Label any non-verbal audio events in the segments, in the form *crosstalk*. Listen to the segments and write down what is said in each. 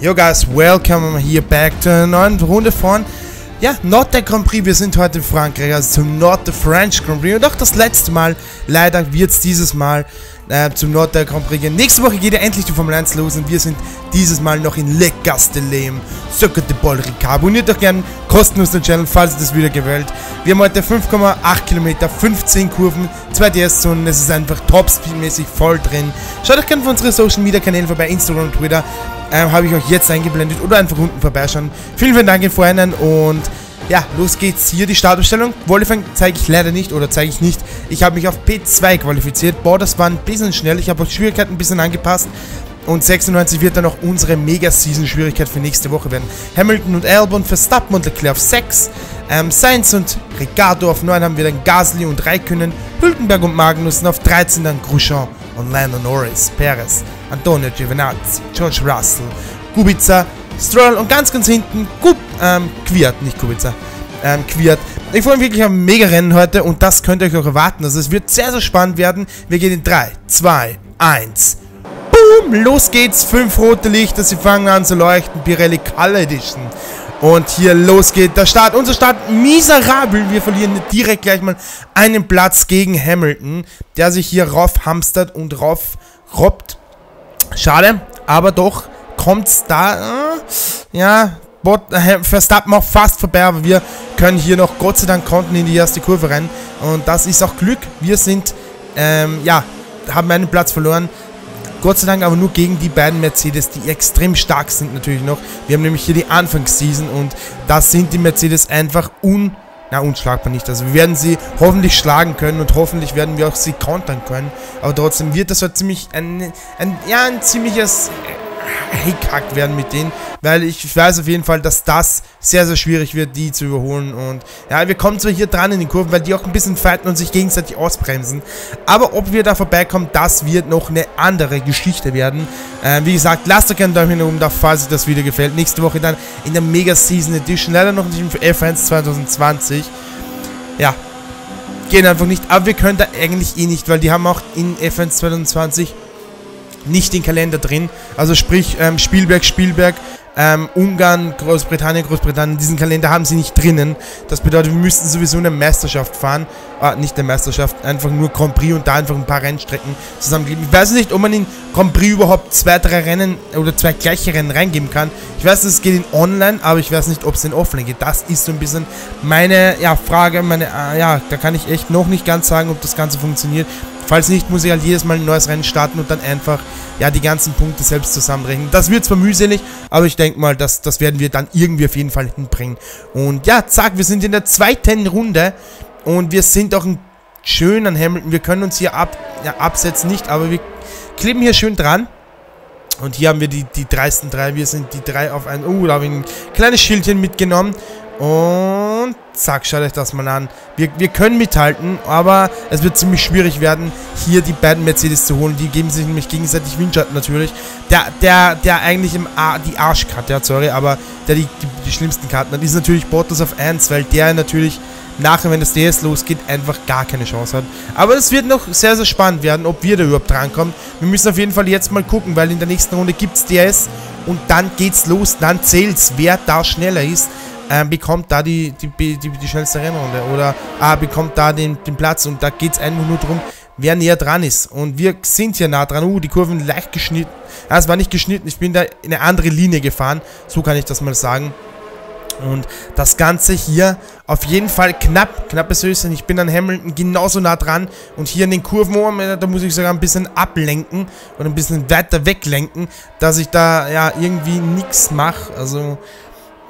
Yo guys, welcome here back to einer neuen Runde von ja, Not der Grand Prix. Wir sind heute in Frankreich, also zum Not the French Grand Prix. Und auch das letzte Mal, leider wird es dieses Mal äh, zum Not der Grand Prix gehen. Nächste Woche geht ja endlich die Formel 1 los und wir sind dieses Mal noch in Le Castellem, Circuit de Paul Ricard. Abonniert doch gerne kostenlos den Channel, falls ihr das wieder gewählt. Wir haben heute 5,8 Kilometer, 15 Kurven, 2 DS-Zonen. Es ist einfach top-speed-mäßig voll drin. Schaut doch gerne auf unsere Social Media Kanäle vorbei, Instagram und Twitter ähm, habe ich euch jetzt eingeblendet oder einfach unten vorbeischauen. Vielen, vielen Dank im Vorhinein und ja, los geht's. Hier die Startaufstellung. Qualifying zeige ich leider nicht oder zeige ich nicht. Ich habe mich auf P2 qualifiziert. Boah, das war ein bisschen schnell. Ich habe auch Schwierigkeiten ein bisschen angepasst. Und 96 wird dann auch unsere Mega-Season-Schwierigkeit für nächste Woche werden. Hamilton und Albon, Verstappen und Leclerc auf 6. Ähm, Sainz und Ricardo auf 9 haben wir dann Gasly und Raikönnen. Hülkenberg und Magnussen auf 13 dann Grosjean und Lando Norris, Perez, Antonio Giovinazzi, George Russell, Kubica, Stroll und ganz, ganz hinten Kub, ähm, Quiert, nicht Kubica, ähm, Quiert. Ich freue mich wirklich auf ein Mega-Rennen heute und das könnt ihr euch auch erwarten. Also es wird sehr, sehr spannend werden. Wir gehen in 3, 2, 1. Boom, los geht's. Fünf rote Lichter, sie fangen an zu leuchten. Pirelli Color Edition. Und hier los geht der Start. Unser Start miserabel. Wir verlieren direkt gleich mal einen Platz gegen Hamilton, der sich hier rauf hamstert und rauf robbt. Schade, aber doch kommt's da. Äh, ja, äh, Verstappen auch fast vorbei, aber wir können hier noch Gott sei Dank konnten in die erste Kurve rennen. Und das ist auch Glück. Wir sind, ähm, ja, haben einen Platz verloren. Gott sei Dank aber nur gegen die beiden Mercedes, die extrem stark sind natürlich noch. Wir haben nämlich hier die Anfangsseason und da sind die Mercedes einfach un... Na, unschlagbar nicht. Also wir werden sie hoffentlich schlagen können und hoffentlich werden wir auch sie kontern können. Aber trotzdem wird das halt ziemlich ein, ein ja, ein ziemliches hingehackt werden mit denen, weil ich weiß auf jeden Fall, dass das sehr, sehr schwierig wird, die zu überholen und ja, wir kommen zwar hier dran in den Kurven, weil die auch ein bisschen fighten und sich gegenseitig ausbremsen, aber ob wir da vorbeikommen, das wird noch eine andere Geschichte werden. Äh, wie gesagt, lasst euch einen Daumen oben da, falls euch das Video gefällt. Nächste Woche dann in der Mega Season Edition, leider noch nicht im F1 2020. Ja, gehen einfach nicht, aber wir können da eigentlich eh nicht, weil die haben auch in F1 2020 nicht den Kalender drin. Also sprich ähm, Spielberg, Spielberg, ähm, Ungarn, Großbritannien, Großbritannien, diesen Kalender haben sie nicht drinnen. Das bedeutet, wir müssten sowieso eine Meisterschaft fahren. Ah, nicht eine Meisterschaft, einfach nur Grand Prix und da einfach ein paar Rennstrecken zusammengeben. Ich weiß nicht, ob man in Grand Prix überhaupt zwei, drei Rennen oder zwei gleiche Rennen reingeben kann. Ich weiß, es geht in Online, aber ich weiß nicht, ob es in Offline geht. Das ist so ein bisschen meine ja, Frage. Meine, äh, ja, da kann ich echt noch nicht ganz sagen, ob das Ganze funktioniert. Falls nicht, muss ich halt jedes Mal ein neues Rennen starten und dann einfach ja die ganzen Punkte selbst zusammenrechnen. Das wird zwar mühselig, aber ich denke mal, das, das werden wir dann irgendwie auf jeden Fall hinbringen. Und ja, zack, wir sind in der zweiten Runde und wir sind auch ein schön an Hamilton. Wir können uns hier ab, ja, absetzen nicht, aber wir kleben hier schön dran. Und hier haben wir die, die dreisten drei. Wir sind die drei auf ein... Oh, da habe ich ein kleines Schildchen mitgenommen. Und zack, schaut euch das mal an. Wir, wir können mithalten, aber es wird ziemlich schwierig werden, hier die beiden Mercedes zu holen. Die geben sich nämlich gegenseitig Windschatten natürlich. Der, der, der eigentlich im A, die Arschkarte hat, sorry, aber der die, die, die schlimmsten Karten hat, ist natürlich Bottas auf 1, weil der natürlich nachher, wenn das DS losgeht, einfach gar keine Chance hat. Aber es wird noch sehr, sehr spannend werden, ob wir da überhaupt drankommen. Wir müssen auf jeden Fall jetzt mal gucken, weil in der nächsten Runde gibt es DS und dann geht's los, dann zählt's, wer da schneller ist ähm, bekommt da die, die, die, die schnellste Rennrunde oder ah, bekommt da den, den Platz und da geht es einfach nur darum, wer näher dran ist. Und wir sind hier nah dran. Uh, die Kurven leicht geschnitten. Ja, es war nicht geschnitten, ich bin da in eine andere Linie gefahren. So kann ich das mal sagen. Und das Ganze hier auf jeden Fall knapp, knappes Höchstchen. Ich bin an Hamilton genauso nah dran. Und hier in den Kurven, oh, da muss ich sogar ein bisschen ablenken oder ein bisschen weiter weglenken, dass ich da ja irgendwie nichts mache. Also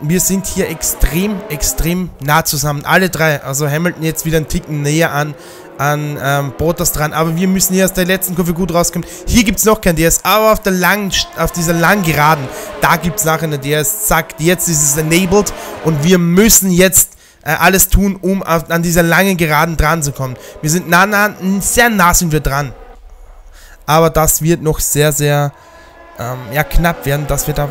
wir sind hier extrem, extrem nah zusammen. Alle drei. Also Hamilton jetzt wieder einen Ticken näher an, an ähm, Bottas dran. Aber wir müssen hier aus der letzten Kurve gut rauskommen. Hier gibt es noch kein DS. Aber auf, der langen, auf dieser langen Geraden, da gibt es nachher eine DS. Zack, jetzt ist es enabled. Und wir müssen jetzt äh, alles tun, um an dieser langen Geraden dran zu kommen. Wir sind nah, nah, sehr nah sind wir dran. Aber das wird noch sehr, sehr ähm, ja, knapp werden, dass wir da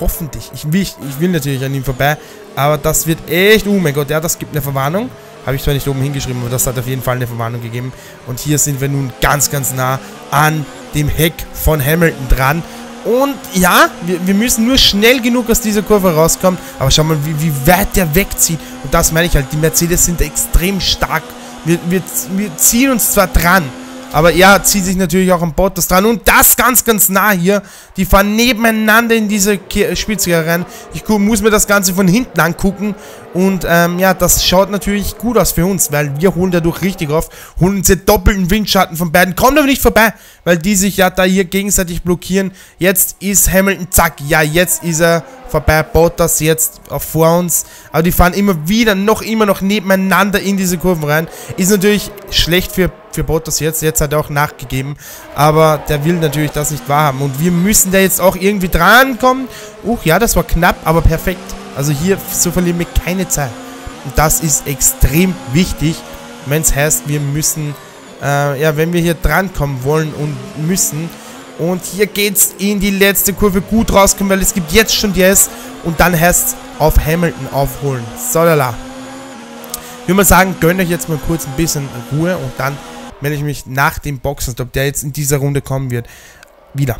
Hoffentlich. Ich will, ich will natürlich an ihm vorbei. Aber das wird echt... Oh mein Gott, ja, das gibt eine Verwarnung. Habe ich zwar nicht oben hingeschrieben, aber das hat auf jeden Fall eine Verwarnung gegeben. Und hier sind wir nun ganz, ganz nah an dem Heck von Hamilton dran. Und ja, wir, wir müssen nur schnell genug aus dieser Kurve rauskommen. Aber schau mal, wie, wie weit der wegzieht. Und das meine ich halt, die Mercedes sind extrem stark. Wir, wir, wir ziehen uns zwar dran, aber ja, zieht sich natürlich auch am Bottas dran. Und das ganz, ganz nah hier. Die fahren nebeneinander in diese Spitze rein. Ich muss mir das Ganze von hinten angucken. Und ähm, ja, das schaut natürlich gut aus für uns, weil wir holen dadurch richtig auf. Holen uns den doppelten Windschatten von beiden. Kommt aber nicht vorbei, weil die sich ja da hier gegenseitig blockieren. Jetzt ist Hamilton, zack, ja, jetzt ist er vorbei. Bottas jetzt vor uns. Aber die fahren immer wieder, noch immer noch nebeneinander in diese Kurven rein. Ist natürlich schlecht für für Bottas jetzt. Jetzt hat er auch nachgegeben. Aber der will natürlich das nicht wahrhaben. Und wir müssen da jetzt auch irgendwie drankommen. Uch, ja, das war knapp, aber perfekt. Also hier, so verlieren wir keine Zeit. Und das ist extrem wichtig, wenn es heißt, wir müssen, äh, ja, wenn wir hier drankommen wollen und müssen. Und hier geht es in die letzte Kurve gut rauskommen, weil es gibt jetzt schon die S. Und dann heißt auf Hamilton aufholen. Solala. Ich würde mal sagen, gönnt euch jetzt mal kurz ein bisschen Ruhe und dann melde ich mich nach dem Boxenstopp, der jetzt in dieser Runde kommen wird, wieder.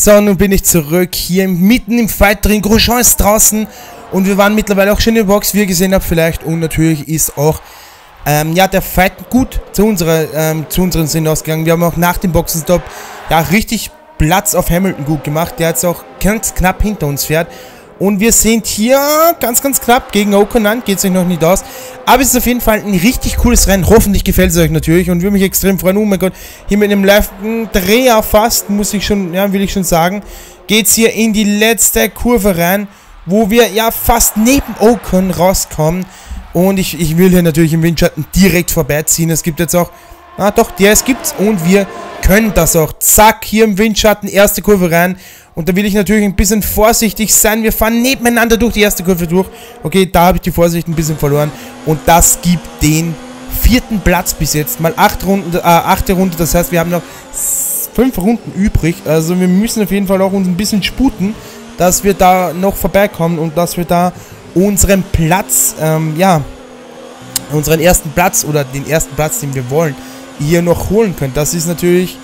So, nun bin ich zurück hier mitten im Fight drin. Grosjean ist draußen und wir waren mittlerweile auch schon in der Box, wie ihr gesehen habt vielleicht. Und natürlich ist auch ähm, ja, der Fight gut zu, unserer, ähm, zu unseren Sinn ausgegangen. Wir haben auch nach dem Boxenstopp ja, richtig Platz auf Hamilton gut gemacht, der jetzt auch ganz knapp hinter uns fährt. Und wir sind hier ganz, ganz knapp gegen Ocon an. Geht sich noch nicht aus. Aber es ist auf jeden Fall ein richtig cooles Rennen. Hoffentlich gefällt es euch natürlich und würde mich extrem freuen. Oh mein Gott, hier mit einem letzten Dreher fast, muss ich schon, ja, will ich schon sagen, geht es hier in die letzte Kurve rein, wo wir ja fast neben Ocon rauskommen. Und ich, ich will hier natürlich im Windschatten direkt vorbeiziehen. Es gibt jetzt auch, ah doch, der es gibt's und wir können das auch. Zack, hier im Windschatten, erste Kurve rein. Und da will ich natürlich ein bisschen vorsichtig sein. Wir fahren nebeneinander durch die erste Kurve durch. Okay, da habe ich die Vorsicht ein bisschen verloren. Und das gibt den vierten Platz bis jetzt. Mal acht Runden, äh, achte Runde. Das heißt, wir haben noch fünf Runden übrig. Also wir müssen auf jeden Fall auch uns ein bisschen sputen, dass wir da noch vorbeikommen und dass wir da unseren Platz, ähm, ja, unseren ersten Platz oder den ersten Platz, den wir wollen, hier noch holen können. Das ist natürlich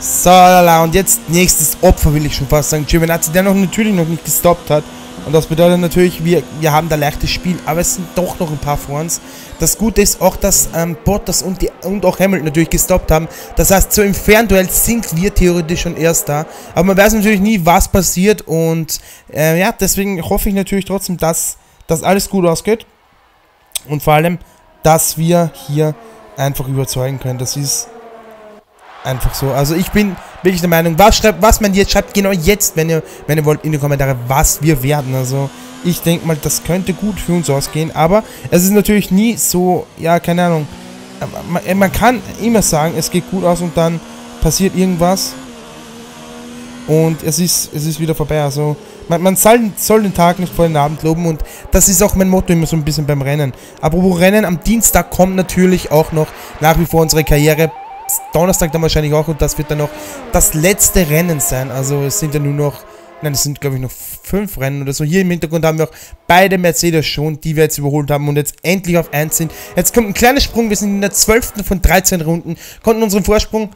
so, lala, und jetzt nächstes Opfer, will ich schon fast sagen. Giovinazzi, der noch natürlich noch nicht gestoppt hat. Und das bedeutet natürlich, wir, wir haben da leichtes Spiel, aber es sind doch noch ein paar uns. Das Gute ist auch, dass ähm, Bottas und, die, und auch Hamilton natürlich gestoppt haben. Das heißt, so im Fernduell sind wir theoretisch schon Erster. Aber man weiß natürlich nie, was passiert. Und äh, ja, deswegen hoffe ich natürlich trotzdem, dass das alles gut ausgeht. Und vor allem, dass wir hier einfach überzeugen können. Das ist Einfach so. Also ich bin wirklich der Meinung, was schreibt, was man jetzt schreibt, genau jetzt, wenn ihr, wenn ihr wollt, in die Kommentare, was wir werden. Also ich denke mal, das könnte gut für uns ausgehen, aber es ist natürlich nie so, ja, keine Ahnung. Man, kann immer sagen, es geht gut aus und dann passiert irgendwas und es ist, es ist wieder vorbei. Also man, man soll, soll, den Tag nicht vor den Abend loben und das ist auch mein Motto immer so ein bisschen beim Rennen. Apropos Rennen, am Dienstag kommt natürlich auch noch nach wie vor unsere Karriere Donnerstag dann wahrscheinlich auch und das wird dann noch das letzte Rennen sein. Also es sind ja nur noch, nein, es sind glaube ich noch fünf Rennen oder so. Hier im Hintergrund haben wir auch beide Mercedes schon, die wir jetzt überholt haben und jetzt endlich auf 1 sind. Jetzt kommt ein kleiner Sprung, wir sind in der 12. von 13 Runden, konnten unseren Vorsprung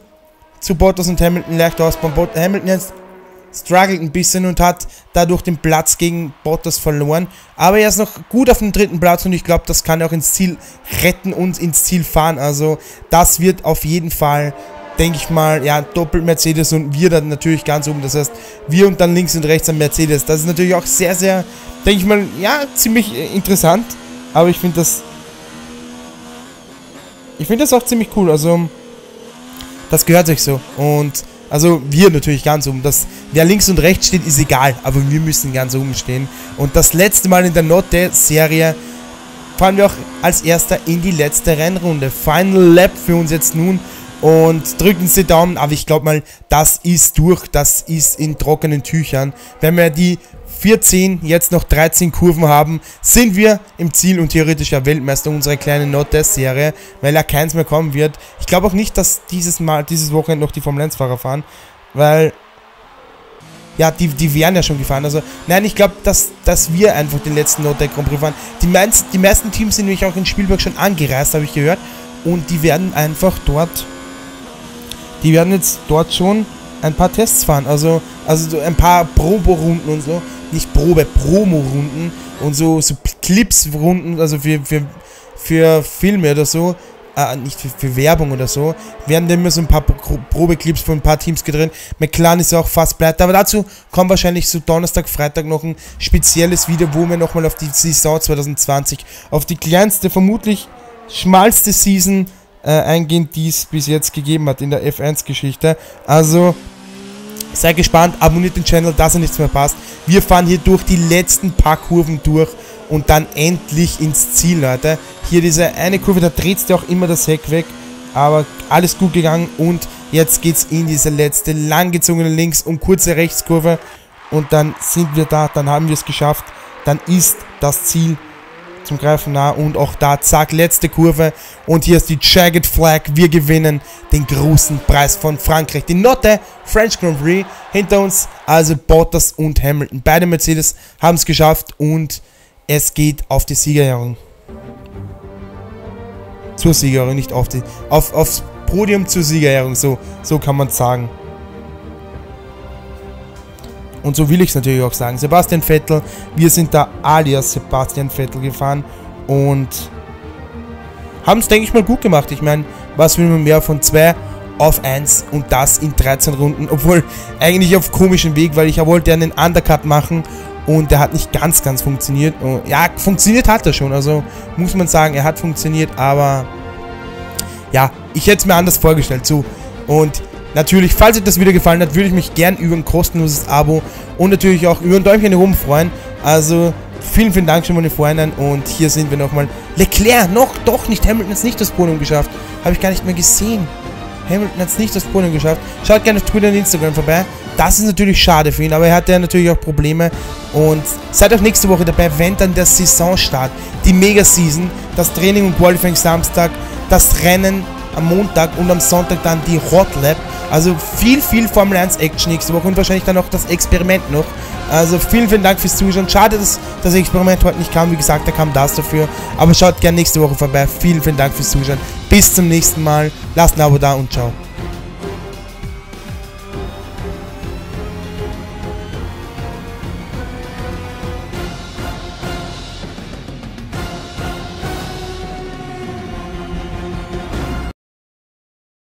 zu Bottas und Hamilton leicht ausbauen. Hamilton jetzt struggelt ein bisschen und hat dadurch den Platz gegen Bottas verloren. Aber er ist noch gut auf dem dritten Platz und ich glaube, das kann er auch ins Ziel retten und ins Ziel fahren. Also das wird auf jeden Fall, denke ich mal, ja, doppelt Mercedes und wir dann natürlich ganz oben. Das heißt, wir und dann links und rechts am Mercedes. Das ist natürlich auch sehr, sehr, denke ich mal, ja, ziemlich äh, interessant. Aber ich finde das, ich finde das auch ziemlich cool. Also, das gehört sich so. Und also wir natürlich ganz oben. Das, wer links und rechts steht, ist egal, aber wir müssen ganz oben stehen. Und das letzte Mal in der Note-Serie fahren wir auch als erster in die letzte Rennrunde. Final Lap für uns jetzt nun. Und drücken Sie Daumen, aber ich glaube mal, das ist durch, das ist in trockenen Tüchern. Wenn wir die 14, jetzt noch 13 Kurven haben, sind wir im Ziel und theoretischer Weltmeister unserer kleinen Nord-Serie, weil er keins mehr kommen wird. Ich glaube auch nicht, dass dieses Mal, dieses Wochenende noch die Formel 1-Fahrer fahren, weil ja, die, die wären ja schon gefahren. Also, nein, ich glaube, dass, dass wir einfach den letzten Norddeck Grand Prix fahren. Die, meinst, die meisten Teams sind nämlich auch in Spielberg schon angereist, habe ich gehört. Und die werden einfach dort, die werden jetzt dort schon ein paar Tests fahren. Also, also so ein paar Probo-Runden und so nicht Probe, Promo-Runden und so, so Clips-Runden, also für, für, für Filme oder so, äh, nicht für, für, Werbung oder so, werden dann immer so ein paar Probeclips von ein paar Teams gedreht. McLaren ist ja auch fast pleite, aber dazu kommt wahrscheinlich so Donnerstag, Freitag noch ein spezielles Video, wo wir nochmal auf die Saison 2020, auf die kleinste, vermutlich schmalste Season äh, eingehen, die es bis jetzt gegeben hat in der F1-Geschichte. Also Sei gespannt, abonniert den Channel, dass er nichts mehr passt. Wir fahren hier durch die letzten paar Kurven durch und dann endlich ins Ziel, Leute. Hier diese eine Kurve, da dreht du auch immer das Heck weg. Aber alles gut gegangen und jetzt geht es in diese letzte langgezogene Links- und kurze Rechtskurve. Und dann sind wir da, dann haben wir es geschafft. Dann ist das Ziel zum Greifen nah und auch da, zack, letzte Kurve und hier ist die Jagged Flag, wir gewinnen den großen Preis von Frankreich, die Notte French Grand Prix hinter uns, also Bottas und Hamilton, beide Mercedes haben es geschafft und es geht auf die Siegerehrung. Zur Siegerehrung, nicht auf die, auf, aufs Podium zur Siegerehrung, so, so kann man sagen. Und so will ich es natürlich auch sagen. Sebastian Vettel, wir sind da alias Sebastian Vettel gefahren und haben es, denke ich mal, gut gemacht. Ich meine, was will man mehr von 2 auf 1 und das in 13 Runden, *laughs* obwohl eigentlich auf komischen Weg, weil ich wollte einen Undercut machen und der hat nicht ganz, ganz funktioniert. Ja, funktioniert hat er schon, also muss man sagen, er hat funktioniert, aber ja, ich hätte es mir anders vorgestellt. So, und natürlich, falls euch das Video gefallen hat, würde ich mich gern über ein kostenloses Abo und natürlich auch über ein Däumchen herum freuen. Also vielen, vielen Dank schon meine Freunde und hier sind wir nochmal. Leclerc, noch, doch nicht, Hamilton hat es nicht das Podium geschafft. Habe ich gar nicht mehr gesehen. Hamilton hat es nicht das Podium geschafft. Schaut gerne auf Twitter und Instagram vorbei. Das ist natürlich schade für ihn, aber er hatte ja natürlich auch Probleme. Und seid auch nächste Woche dabei, wenn dann der Saisonstart, die Mega-Season, das Training und Qualifying Samstag, das Rennen am Montag und am Sonntag dann die Hot Lab. Also viel, viel Formel 1 Action nächste Woche und wahrscheinlich dann noch das Experiment noch. Also vielen, vielen Dank fürs Zuschauen. Schade, dass das Experiment heute nicht kam. Wie gesagt, da kam das dafür. Aber schaut gerne nächste Woche vorbei. Vielen, vielen Dank fürs Zuschauen. Bis zum nächsten Mal. Lasst ein Abo da und ciao.